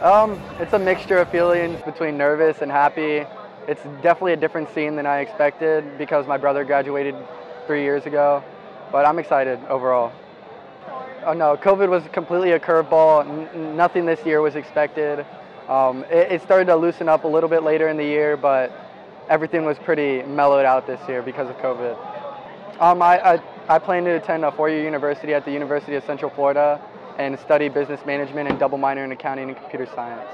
Um, it's a mixture of feelings between nervous and happy. It's definitely a different scene than I expected because my brother graduated three years ago, but I'm excited overall. Oh no, COVID was completely a curveball. Nothing this year was expected. Um, it, it started to loosen up a little bit later in the year, but everything was pretty mellowed out this year because of COVID. Um, I, I, I plan to attend a four-year university at the University of Central Florida and study business management and double minor in accounting and computer science.